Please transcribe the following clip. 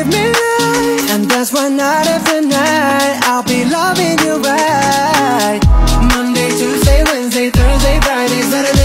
give me life. And that's why night after night I'll be loving you right. Monday, Tuesday, Wednesday, Thursday, Friday, Saturday